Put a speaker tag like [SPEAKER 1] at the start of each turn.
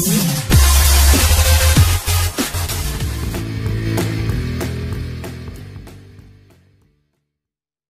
[SPEAKER 1] Yes.